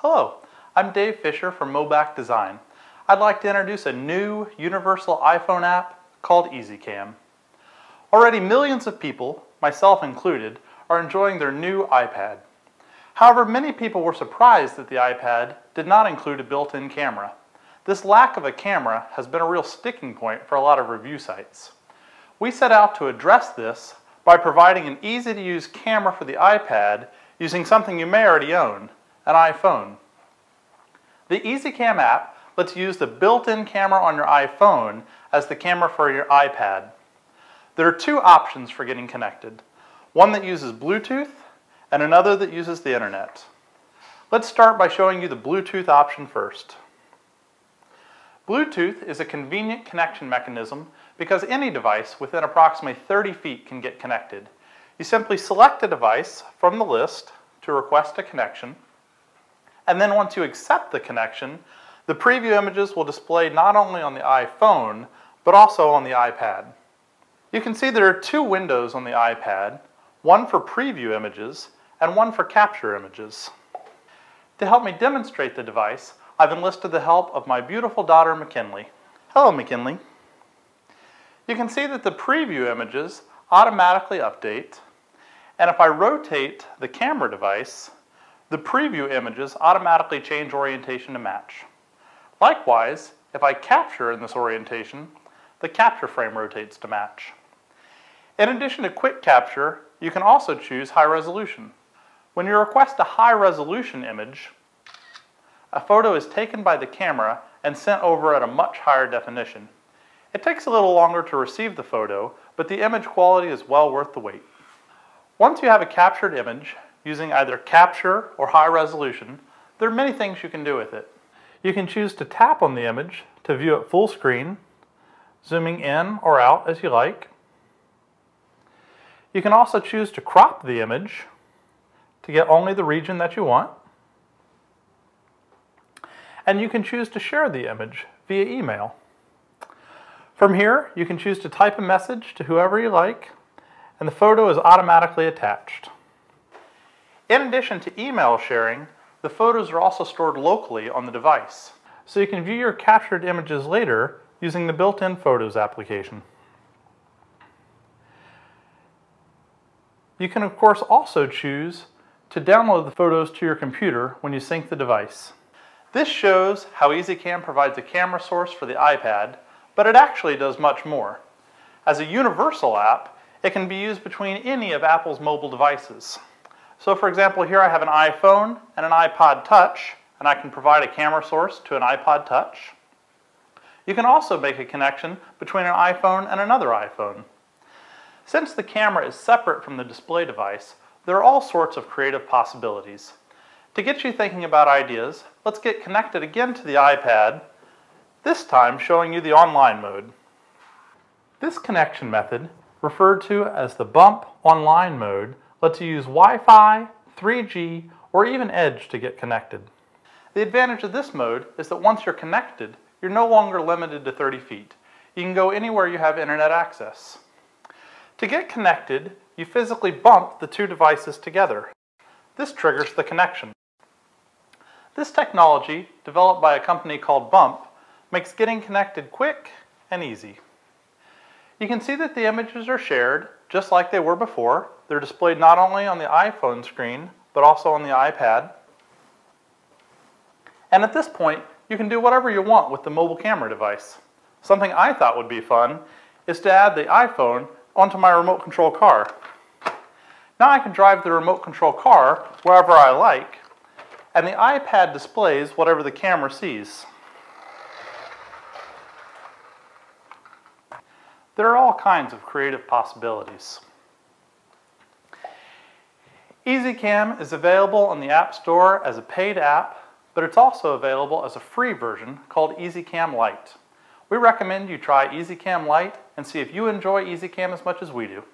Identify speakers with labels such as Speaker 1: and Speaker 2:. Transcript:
Speaker 1: Hello, I'm Dave Fisher from Mobac Design. I'd like to introduce a new universal iPhone app called EZ Cam. Already millions of people, myself included, are enjoying their new iPad. However, many people were surprised that the iPad did not include a built-in camera. This lack of a camera has been a real sticking point for a lot of review sites. We set out to address this by providing an easy-to-use camera for the iPad using something you may already own, an iPhone. The EZ Cam app lets you use the built-in camera on your iPhone as the camera for your iPad. There are two options for getting connected, one that uses Bluetooth and another that uses the internet. Let's start by showing you the Bluetooth option first. Bluetooth is a convenient connection mechanism because any device within approximately 30 feet can get connected. You simply select a device from the list to request a connection, and then once you accept the connection, the preview images will display not only on the iPhone, but also on the iPad. You can see there are two windows on the iPad, one for preview images and one for capture images. To help me demonstrate the device, I've enlisted the help of my beautiful daughter, McKinley. Hello, McKinley. You can see that the preview images automatically update, and if I rotate the camera device, the preview images automatically change orientation to match. Likewise, if I capture in this orientation, the capture frame rotates to match. In addition to quick capture, you can also choose high resolution. When you request a high resolution image, a photo is taken by the camera and sent over at a much higher definition. It takes a little longer to receive the photo, but the image quality is well worth the wait. Once you have a captured image, using either capture or high resolution, there are many things you can do with it. You can choose to tap on the image to view it full screen, zooming in or out as you like. You can also choose to crop the image to get only the region that you want and you can choose to share the image via email. From here, you can choose to type a message to whoever you like, and the photo is automatically attached. In addition to email sharing, the photos are also stored locally on the device, so you can view your captured images later using the built-in Photos application. You can of course also choose to download the photos to your computer when you sync the device. This shows how EZ Cam provides a camera source for the iPad, but it actually does much more. As a universal app, it can be used between any of Apple's mobile devices. So for example, here I have an iPhone and an iPod Touch, and I can provide a camera source to an iPod Touch. You can also make a connection between an iPhone and another iPhone. Since the camera is separate from the display device, there are all sorts of creative possibilities. To get you thinking about ideas, let's get connected again to the iPad, this time showing you the online mode. This connection method, referred to as the bump online mode, lets you use Wi-Fi, 3G, or even Edge to get connected. The advantage of this mode is that once you're connected, you're no longer limited to 30 feet. You can go anywhere you have internet access. To get connected, you physically bump the two devices together. This triggers the connection. This technology, developed by a company called Bump, makes getting connected quick and easy. You can see that the images are shared just like they were before. They're displayed not only on the iPhone screen, but also on the iPad. And at this point, you can do whatever you want with the mobile camera device. Something I thought would be fun is to add the iPhone onto my remote control car. Now I can drive the remote control car wherever I like and the iPad displays whatever the camera sees. There are all kinds of creative possibilities. EZ Cam is available on the App Store as a paid app, but it's also available as a free version called EZ Cam Lite. We recommend you try EZ Cam Lite and see if you enjoy EZ Cam as much as we do.